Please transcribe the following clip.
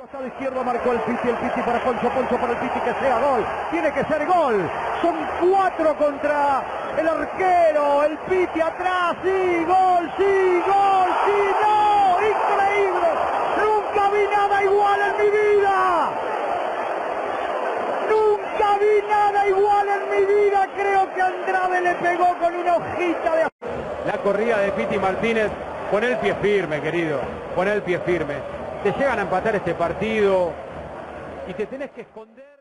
Costado izquierdo marcó el Piti, el Piti para Poncho, Poncho para el Piti, que sea gol. Tiene que ser gol. Son cuatro contra el arquero, el Piti atrás, sí, gol, sí, gol, sí, no, increíble. Nunca vi nada igual en mi vida. Nunca vi nada igual en mi vida. Creo que Andrade le pegó con una hojita de... La corrida de Piti Martínez, pon el pie firme, querido, pon el pie firme. Te llegan a empatar este partido y te tenés que esconder.